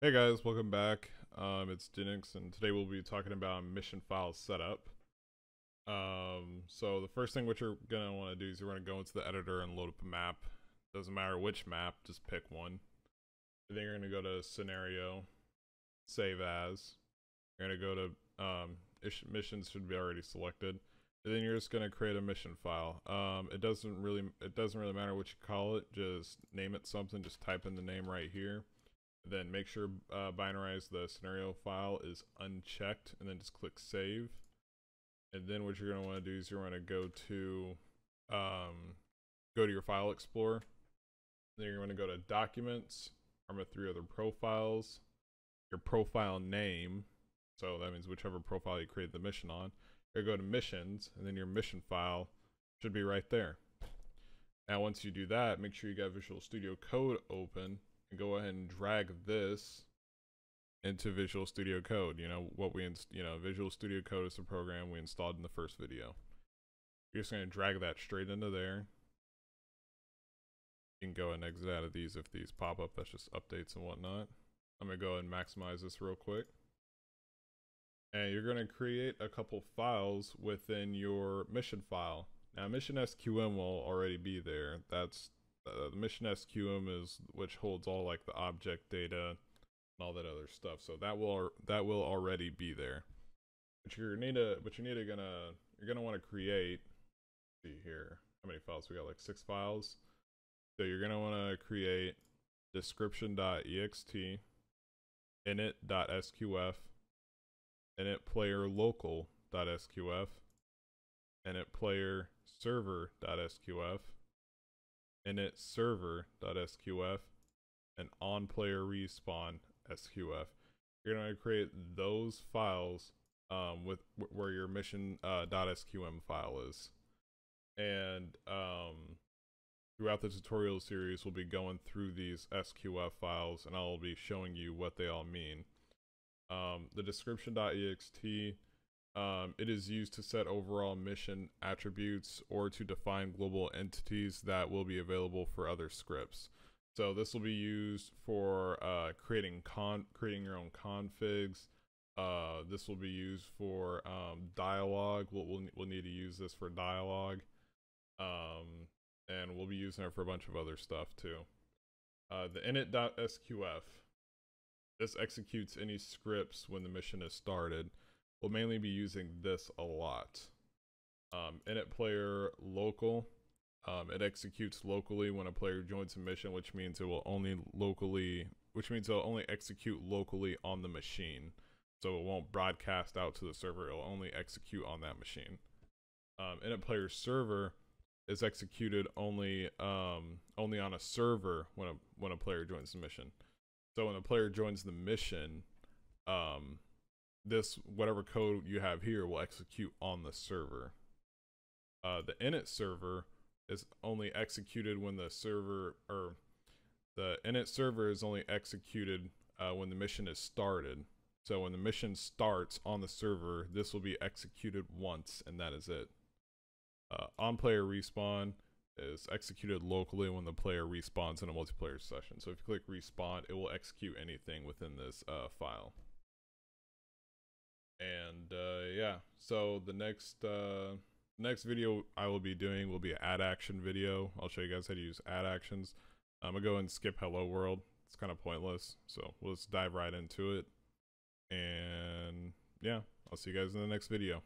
Hey guys, welcome back. Um, it's Genix, and today we'll be talking about mission file setup. Um, so the first thing what you're gonna want to do is you're gonna go into the editor and load up a map. Doesn't matter which map, just pick one. And then you're gonna go to scenario, save as. You're gonna go to um, missions should be already selected. And then you're just gonna create a mission file. Um, it doesn't really it doesn't really matter what you call it. Just name it something. Just type in the name right here then make sure uh, binarize the scenario file is unchecked and then just click save. And then what you're going to want to do is you're going to go to um, go to your file explorer. Then you're going to go to documents, ARMA 3 other profiles, your profile name. So that means whichever profile you created the mission on. You go to missions and then your mission file should be right there. Now once you do that, make sure you got Visual Studio Code open and go ahead and drag this into Visual Studio Code. You know, what we, you know, Visual Studio Code is the program we installed in the first video. You're just going to drag that straight into there. You can go and exit out of these if these pop up. That's just updates and whatnot. I'm going to go ahead and maximize this real quick. And you're going to create a couple files within your mission file. Now, mission SQM will already be there. That's the mission SQM is which holds all like the object data and all that other stuff. So that will that will already be there. But you're need to but you need to gonna you're gonna want to create. see here how many files we got like six files. So you're gonna want to create description.ext, init.sqf, init player local.sqf, init player server.sqf, init server.sqf and on player respawn sqf. You're going to create those files um, with where your mission uh, .sqm file is. And um, throughout the tutorial series, we'll be going through these SQF files and I'll be showing you what they all mean. Um, the description.ext um, it is used to set overall mission attributes or to define global entities that will be available for other scripts. So this will be used for uh, creating con creating your own configs. Uh, this will be used for um, dialogue. We'll, we'll, we'll need to use this for dialogue. Um, and we'll be using it for a bunch of other stuff too. Uh, the init.sqf. This executes any scripts when the mission is started we'll mainly be using this a lot. Um, init player local. Um, it executes locally when a player joins a mission, which means it will only locally, which means it'll only execute locally on the machine. So it won't broadcast out to the server. It'll only execute on that machine. Um, init player server is executed only um, only on a server when a when a player joins the mission. So when a player joins the mission, um, this whatever code you have here will execute on the server. Uh, the init server is only executed when the server or the init server is only executed uh, when the mission is started. So when the mission starts on the server, this will be executed once and that is it. Uh, on player respawn is executed locally when the player respawns in a multiplayer session. So if you click respawn, it will execute anything within this uh, file and uh, yeah so the next uh, next video i will be doing will be an add action video. I'll show you guys how to use add actions. I'm gonna go and skip hello world. It's kind of pointless so let's dive right into it. And yeah i'll see you guys in the next video